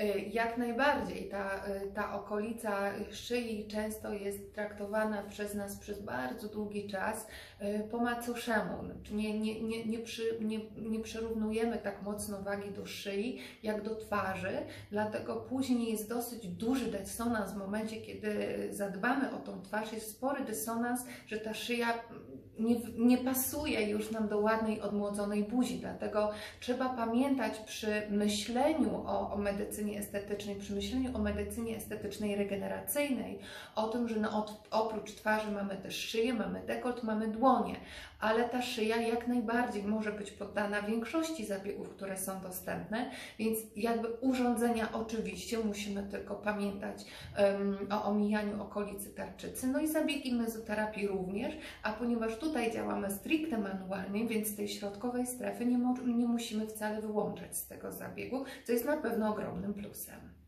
Y, Jak najbardziej. Ta, y, ta okolica szyi często jest traktowana przez nas przez bardzo długi czas y, po macoszemu. Znaczy nie, nie, nie, nie, przy, nie, nie przyrównujemy tak mocno wagi do szyi jak do twarzy, dlatego później jest dosyć duży dysonans w momencie, kiedy zadbamy o tą twarz. Jest spory dysonans, że ta szyja nie, nie pasuje już nam do ładnej, odmłodzonej buzi. Dlatego trzeba pamiętać przy myśleniu o, o medycynie estetycznej, przy myśleniu o medycynie estetycznej regeneracyjnej, o tym, że no, oprócz twarzy mamy też szyję, mamy dekolt, mamy dłonie, ale ta szyja jak najbardziej może być poddana większości zabiegów, które są dostępne, więc jakby urządzenia oczywiście musimy tylko pamiętać um, o omijaniu okolicy tarczycy, no i zabiegi mezoterapii również, a ponieważ tutaj działamy stricte manualnie, więc tej środkowej strefy nie, nie musimy wcale wyłączać z tego zabiegu, co jest na pewno ogromnym Wilson.